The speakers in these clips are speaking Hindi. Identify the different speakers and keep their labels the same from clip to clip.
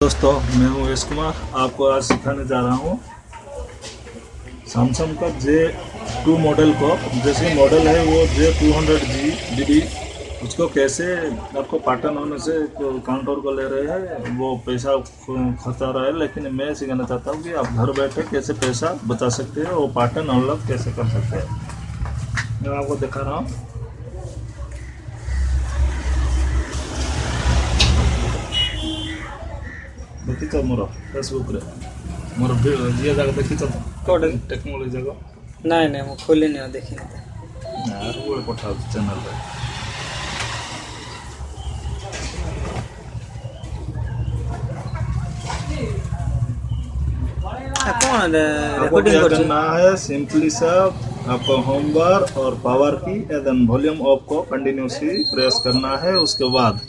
Speaker 1: दोस्तों, मैं हूँ यश कुमार। आपको आज सिखाने जा रहा हूँ सैमसंग का जे टू मॉडल को। जैसे मॉडल है वो J two hundred G D D उसको कैसे आपको पाटन होने से काउंटर को ले रहे हैं, वो पैसा खर्चा रहा है, लेकिन मैं सिखाना चाहता हूँ कि आप घर बैठे कैसे पैसा बचा सकते हैं, वो पाटन अनलॉक कैसे कर सकते हैं। मैं आपको दिखा रहा हूँ। ଦେଖିଛ ମୋର ଫେସବୁକ୍ରେ ମୋର ଇଏ ଯାକ ଦେଖିଛ ତ
Speaker 2: କୋଉଟା
Speaker 1: ଟେକ୍ନୋଲୋଜି ଯାକ
Speaker 2: ନାଇଁ ନାଇଁ ମୁଁ ଖୋଲିନି ଆଉ ଦେଖିନି ତ।
Speaker 1: ନା ସବୁବେଳେ ପଠାଉଛି ଚ୍ୟାନେଲରେ
Speaker 2: आ, कौन
Speaker 1: आपको
Speaker 2: रेकॉर्डिंग
Speaker 1: क्या
Speaker 2: कर
Speaker 1: करना है सिंपली सब आपको होम बार और पावर की देन वॉल्यूम ऑफ को कंटिन्यूसली प्रेस करना है उसके बाद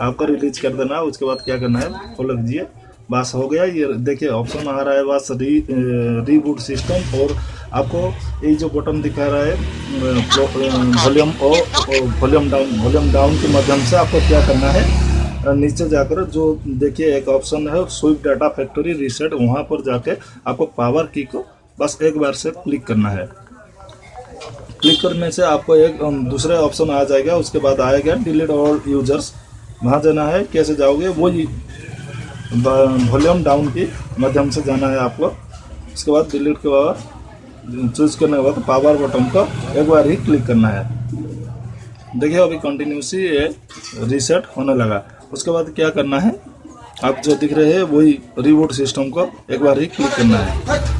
Speaker 1: आपको रिलीज़ कर देना है उसके बाद क्या करना है? खोल लीजिए बस हो गया, ये देखिए ऑप्शन आ रहा है बस री रीबूट सिस्टम और आपको ये जो बटन दिखा रहा है वॉल्यूम और वॉल्यूम डाउन वॉल्यूम डाउन के माध्यम से आपको क्या करना है? नीचे जाकर जो देखिए एक ऑप्शन है स्विप डाटा फैक्ट्री रीसेट वहाँ पर जाके आपको पावर की को बस एक बार से क्लिक करना है। क्लिक करने से आपको एक दूसरा ऑप्शन आ जाएगा, उसके बाद आएगा डिलीट ऑल यूज़र्स वहाँ जाना है, कैसे जाओगे वही वॉल्यूम डाउन की माध्यम से जाना है आपको। उसके बाद डिलीट के बाद चूज़ करने के बाद पावर बटन को एक बार ही क्लिक करना है। देखिए, अभी कंटिन्यूसली ये रीसेट होने लगा। उसके बाद क्या करना है, आप जो दिख रहे हैं, वही रिबूट सिस्टम को एक बार ही क्लिक करना है।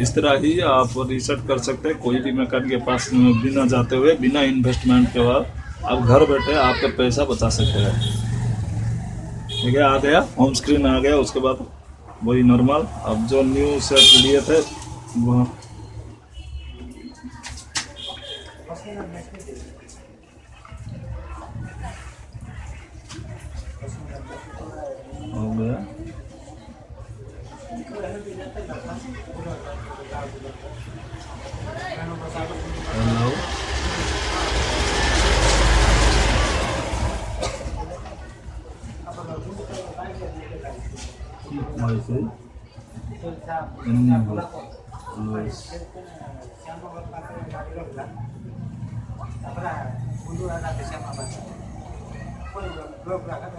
Speaker 1: इस तरह ही आप रिसेट कर सकते हैं। कोई भी मैकेनिक के पास बिना जाते हुए, बिना इन्वेस्टमेंट के बाद आप घर बैठे आपका पैसा बचा सकते हैं। ठीक है, आ गया होम स्क्रीन आ गया, उसके बाद वही नॉर्मल अब जो न्यू सेट लिए थे, वह। हो गया। Moise. Moise. Dua berangkat.